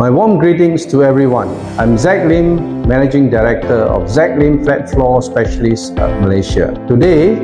My warm greetings to everyone. I'm Zack Lim, Managing Director of Zack Lim Flat Floor Specialists Malaysia. Today,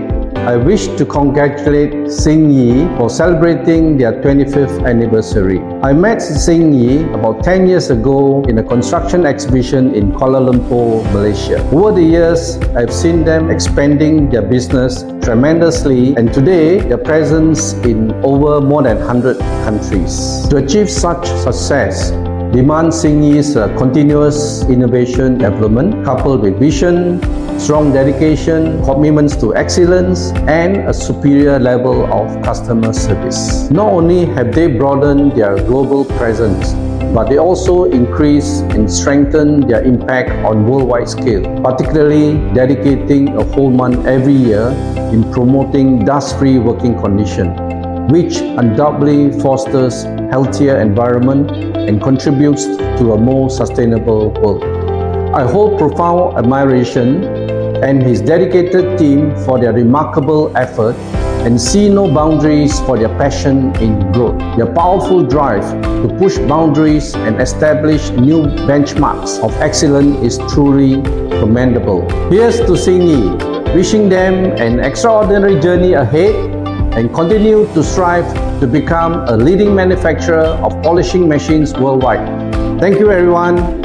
I wish to congratulate Xingyi for celebrating their 25th anniversary. I met Xingyi about 10 years ago in a construction exhibition in Kuala Lumpur, Malaysia. Over the years, I've seen them expanding their business tremendously and today their presence in over more than 100 countries. To achieve such success, Demand Singh is uh, continuous innovation development coupled with vision, strong dedication, commitments to excellence, and a superior level of customer service. Not only have they broadened their global presence, but they also increase and strengthen their impact on worldwide scale, particularly dedicating a whole month every year in promoting dust-free working conditions which undoubtedly fosters healthier environment and contributes to a more sustainable world. I hold profound admiration and his dedicated team for their remarkable effort and see no boundaries for their passion in growth. Their powerful drive to push boundaries and establish new benchmarks of excellence is truly commendable. Here's to Xingyi, wishing them an extraordinary journey ahead and continue to strive to become a leading manufacturer of polishing machines worldwide. Thank you everyone